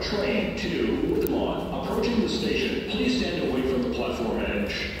Train 2, Woodlawn, approaching the station. Please stand away from the platform edge.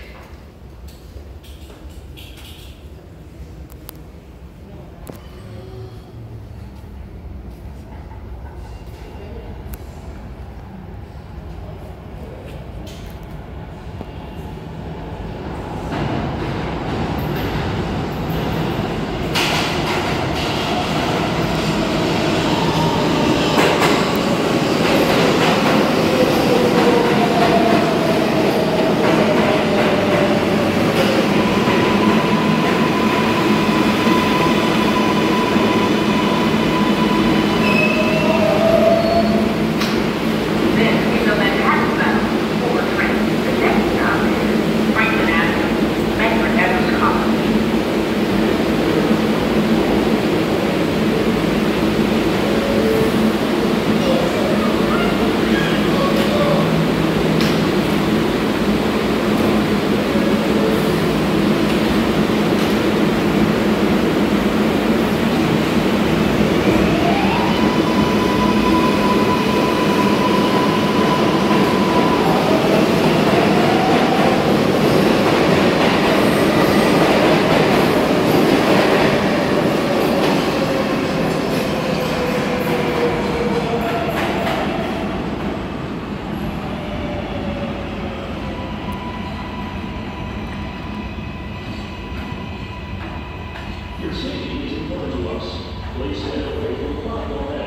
safety is important to us. Please stand away from the line